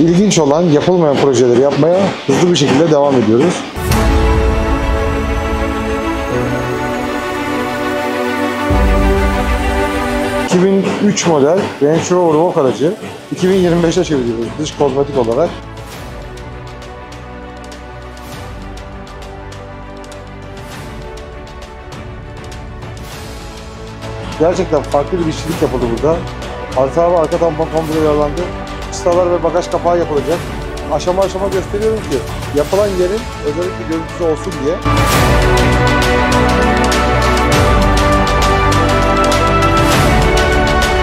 ilginç olan yapılmayan projeleri yapmaya hızlı bir şekilde devam ediyoruz. ...2003 model Range Rover Evoque aracı 2025'e çeviriyoruz dış kozmetik olarak. Gerçekten farklı bir işçilik yapıldı burada. Arka ve arka tampon komple uyarlandı. Çıtalar ve bagaj kapağı yapılacak. Aşama aşama gösteriyorum ki yapılan yerin özellikle görüntüsü olsun diye.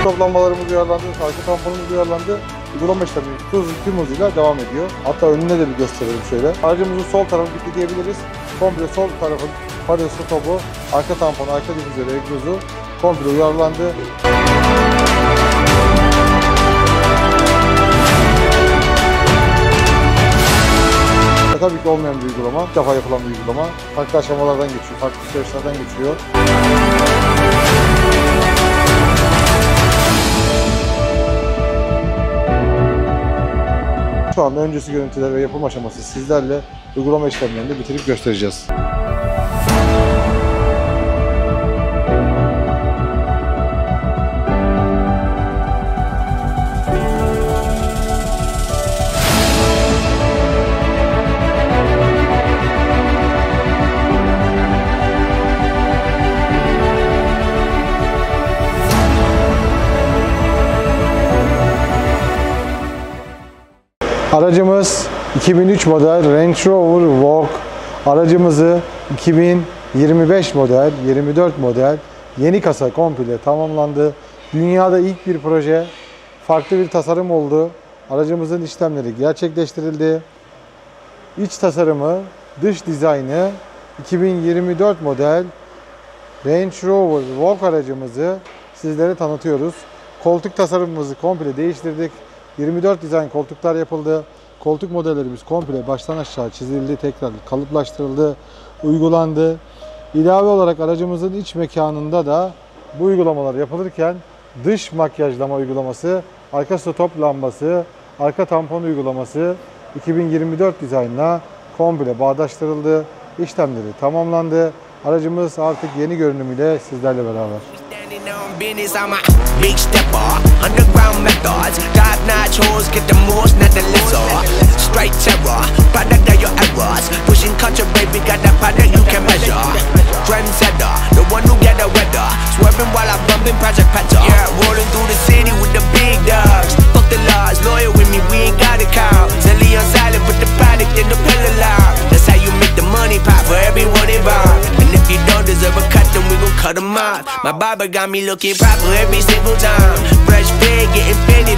Toplanmalarımız uyarlandı, arka tamponumuz uyarlandı. Uygulama işlemi tuz, tüm hızıyla devam ediyor. Hatta önüne de bir gösterelim şöyle. Aracımızın sol tarafı bitti diyebiliriz. Komple sol tarafın padosu topu, arka tampon, arka difüzörü, egzozu komple uyarlandı. Tabii ki olmayan bir uygulama, ilk defa yapılan bir uygulama. Farklı aşamalardan geçiyor, farklı süreçlerden geçiyor. Şu anda öncesi görüntüler ve yapım aşaması sizlerle uygulama işlemlerini bitirip göstereceğiz. Aracımız 2003 model Range Rover Evoque. Aracımızı 2025 model, 24 model yeni kasa komple tamamlandı. Dünyada ilk bir proje, farklı bir tasarım oldu. Aracımızın işlemleri gerçekleştirildi. İç tasarımı, dış dizaynı 2024 model Range Rover Evoque aracımızı sizlere tanıtıyoruz. Koltuk tasarımımızı komple değiştirdik. 24 dizayn koltuklar yapıldı. Koltuk modellerimiz komple baştan aşağı çizildi, tekrar kalıplaştırıldı, uygulandı. İlave olarak aracımızın iç mekanında da bu uygulamalar yapılırken dış makyajlama uygulaması, arka stop lambası, arka tampon uygulaması 2024 dizaynla komple bağdaştırıldı. İşlemleri tamamlandı. Aracımız artık yeni görünümüyle sizlerle beraber. Hoes get the most, not the lesser. Straight terror, product of your errors. Pushing culture, baby, got that product you can measure. Trendsetter, the one who get the weather. Swerving while I'm bumping Project Petter. Yeah, rolling through the city with the big dogs. Fuck the laws, lawyer with me, we ain't got a count. Zelly on silent, put the product in the pillar loud. That's how you make the money pop for everyone involved. And if you don't deserve a cut, then we gon' cut them off. My barber got me looking proper every single time. Fresh pig, getting fitted